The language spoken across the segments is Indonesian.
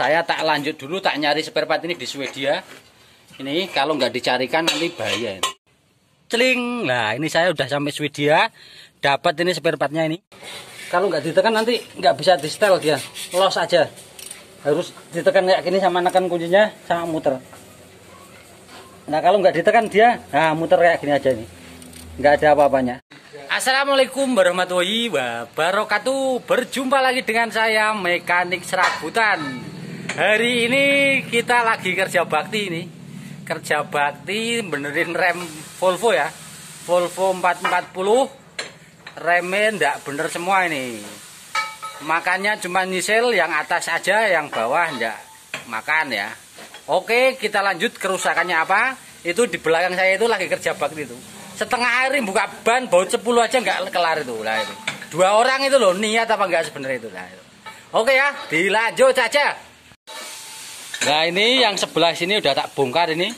saya tak lanjut dulu tak nyari spare part ini di Swedia. Ini kalau nggak dicarikan nanti bahaya ini. celing. Nah ini saya udah sampai Swedia dapat ini spare partnya ini. Kalau nggak ditekan nanti nggak bisa di setel dia. Los aja. Harus ditekan kayak gini sama nekan kuncinya sama muter. Nah kalau nggak ditekan dia nah muter kayak gini aja nih nggak ada apa-apanya. Assalamualaikum warahmatullahi wabarakatuh. Berjumpa lagi dengan saya Mekanik Serabutan Hari ini kita lagi kerja bakti ini. Kerja bakti benerin rem Volvo ya. Volvo 440 Remnya ndak bener semua ini. Makanya cuma nyisel yang atas aja Yang bawah ndak makan ya. Oke kita lanjut kerusakannya apa? Itu di belakang saya itu lagi kerja bakti itu. Setengah hari buka ban baut 10 aja nggak kelar itu. Lah itu. Dua orang itu loh niat apa nggak sebenarnya itu? Lah itu. Oke ya dilanjut saja nah ini yang sebelah sini udah tak bongkar ini.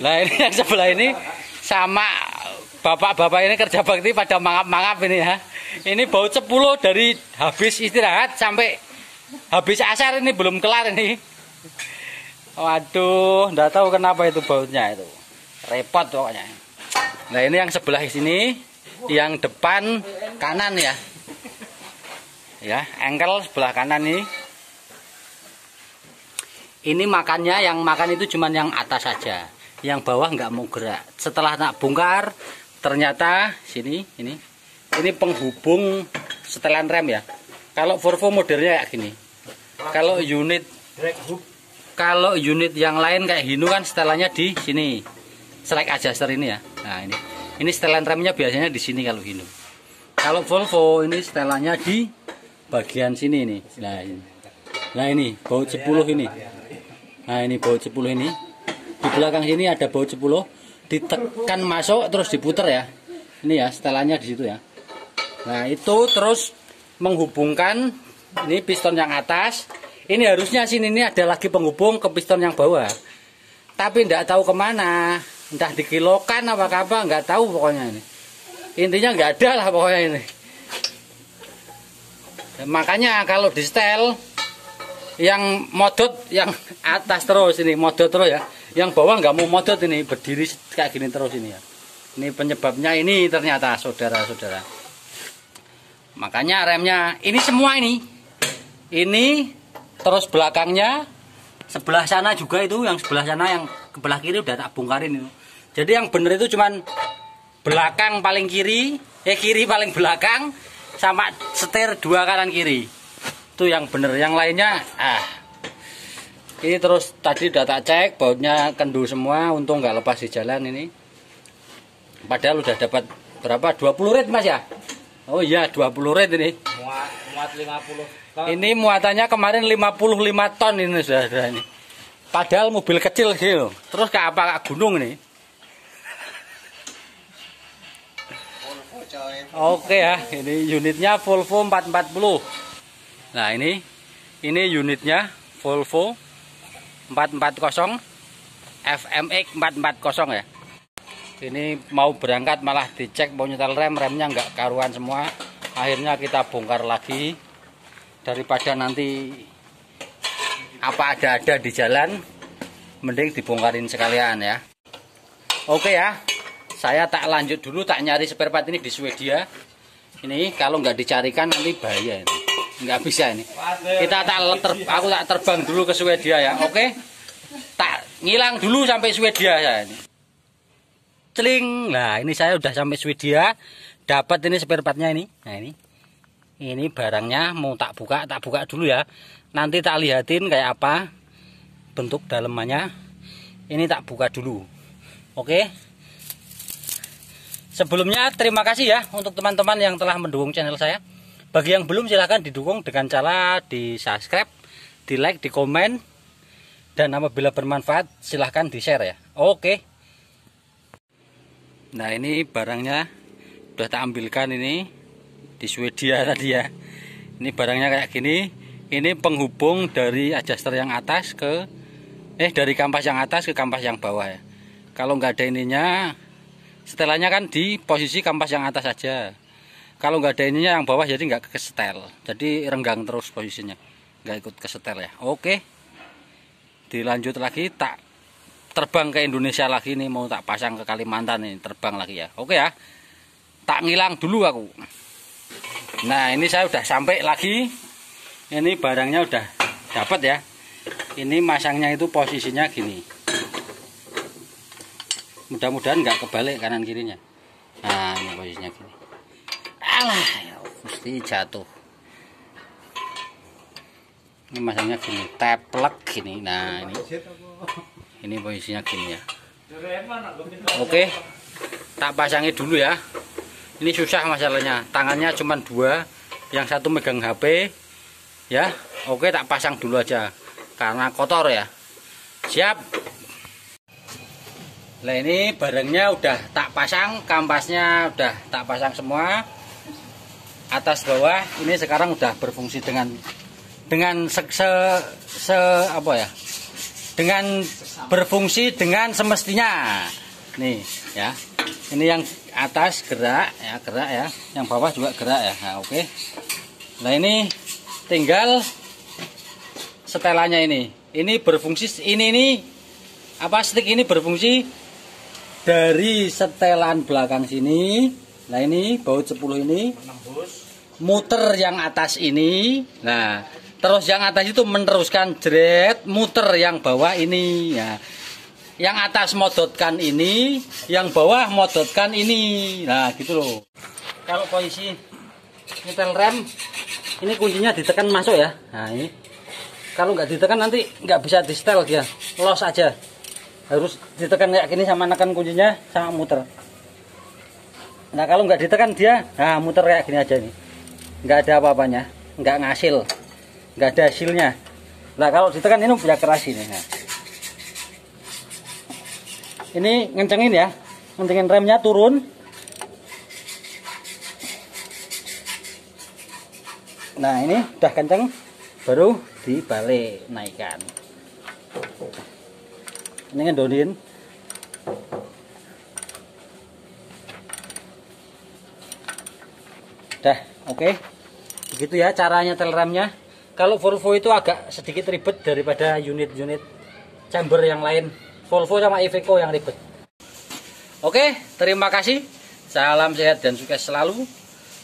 Nah ini yang sebelah ini sama bapak-bapak ini kerja bakti pada mangap-mangap ini ya. Ini baut 10 dari habis istirahat sampai habis asar ini belum kelar ini. Waduh nggak tahu kenapa itu bautnya itu. Repot pokoknya. Nah ini yang sebelah sini, yang depan kanan ya. Ya, engkel sebelah kanan ini. Ini makannya yang makan itu cuma yang atas saja. Yang bawah nggak mau gerak. Setelah nak bongkar, ternyata sini ini ini penghubung setelan rem ya. Kalau Volvo modelnya kayak gini. Kalau unit kalau unit yang lain kayak Hino kan setelannya di sini. Select adjuster ini ya. Nah ini, ini setelan remnya biasanya di sini kalau Hino. Kalau Volvo ini setelannya di bagian sini nih. Nah ini, nah ini baut 10 ini. Nah ini baut 10 ini. Di belakang sini ada baut 10. Ditekan masuk terus diputer ya. Ini ya setelannya di situ ya. Nah itu terus menghubungkan ini piston yang atas. Ini harusnya sini ini ada lagi penghubung ke piston yang bawah. Tapi tidak tahu ke mana entah dikilokan apa apa nggak tahu pokoknya ini intinya nggak ada lah pokoknya ini makanya kalau di setel yang modot yang atas terus ini modot terus ya. Yang bawah nggak mau modot ini berdiri kayak gini terus ini ya. Ini penyebabnya ini ternyata saudara-saudara. Makanya remnya ini semua ini. Ini terus belakangnya sebelah sana juga itu yang sebelah sana yang ke belah kiri udah tak bongkarin itu. Jadi yang bener itu cuman belakang paling kiri, eh kiri paling belakang, sama setir dua kanan kiri. Itu yang bener. Yang lainnya, ah. Ini terus tadi udah tak cek, bautnya kendu semua, untung nggak lepas di jalan ini. Padahal udah dapat berapa? 20 rit mas ya? Oh iya 20 rit ini. Muat, muat 50 ton. Ini muatannya kemarin 55 ton ini sudah ada ini. Padahal mobil kecil gitu. Terus kayak apa gunung nih? Oke ya, ini unitnya Volvo 440. Nah, ini ini unitnya Volvo 440 FMX 440 ya. Ini mau berangkat malah dicek mau nyetel rem, remnya nggak karuan semua. Akhirnya kita bongkar lagi daripada nanti apa ada-ada di jalan mending dibongkarin sekalian ya. Oke ya, saya tak lanjut dulu tak nyari spare part ini di Swedia ini kalau nggak dicarikan nanti bahaya ini nggak bisa ini. Kita tak ter, aku tak terbang dulu ke Swedia ya oke? Tak ngilang dulu sampai Swedia ya ini. Celing. Nah ini saya udah sampai Swedia dapat ini spare partnya ini. Nah ini. Ini barangnya mau tak buka tak buka dulu ya. Nanti tak lihatin kayak apa bentuk dalemannya. Ini tak buka dulu oke? Sebelumnya terima kasih ya untuk teman-teman yang telah mendukung channel saya. Bagi yang belum silahkan didukung dengan cara di subscribe, di like, di komen. Dan apabila bermanfaat silahkan di share ya. Oke. Nah ini barangnya sudah tak ambilkan ini di Swedia tadi ya. Ini barangnya kayak gini. Ini penghubung dari adjuster yang atas ke eh dari kampas yang atas ke kampas yang bawah ya. Kalau nggak ada ininya setelannya kan di posisi kampas yang atas saja kalau nggak ada ininya yang bawah jadi nggak ke setel. Jadi renggang terus posisinya. Nggak ikut kesetel ya. Oke. Dilanjut lagi tak terbang ke Indonesia lagi nih mau tak pasang ke Kalimantan ini terbang lagi ya. Oke ya. Tak ngilang dulu aku. Nah ini saya udah sampai lagi. Ini barangnya udah dapat ya. Ini masangnya itu posisinya gini. Mudah-mudahan nggak kebalik kanan kirinya. Nah ini posisinya gini alah ya mesti jatuh. Ini masangnya gini teplek gini. Nah ini. Ini posisinya gini ya. Oke tak pasangi dulu ya. Ini susah masalahnya. Tangannya cuma dua yang satu megang HP ya. Oke tak pasang dulu aja karena kotor ya. Siap. Nah ini barangnya udah tak pasang kampasnya udah tak pasang semua atas bawah ini sekarang udah berfungsi dengan dengan se, se, se apa ya? Dengan berfungsi dengan semestinya. Nih ya. Ini yang atas gerak ya gerak ya. Yang bawah juga gerak ya. Nah, oke. Nah ini tinggal setelannya ini. Ini berfungsi ini ini apa stick ini berfungsi dari setelan belakang sini nah ini baut 10 ini muter yang atas ini. Nah terus yang atas itu meneruskan jeret muter yang bawah ini. Ya. Yang atas modotkan ini yang bawah modotkan ini. Nah gitu loh. Kalau posisi nyetel rem ini kuncinya ditekan masuk ya. Nah ini. Kalau nggak ditekan nanti nggak bisa di setel dia los aja. Harus ditekan kayak gini sama nekan kuncinya sama muter nah kalau nggak ditekan dia nah muter kayak gini aja nih nggak ada apa-apanya nggak ngasil nggak ada hasilnya. Nah kalau ditekan ini punya keras ini nah. ini ngencengin ya ngencengin remnya turun. Nah ini udah kenceng baru dibalik naikkan. Ini ngendonin dah oke. Okay. begitu ya caranya tel remnya kalau Volvo itu agak sedikit ribet daripada unit-unit chamber yang lain. Volvo sama Iveco yang ribet. Oke terima kasih. Salam sehat dan sukses selalu.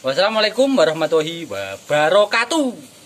Wassalamualaikum warahmatullahi wabarakatuh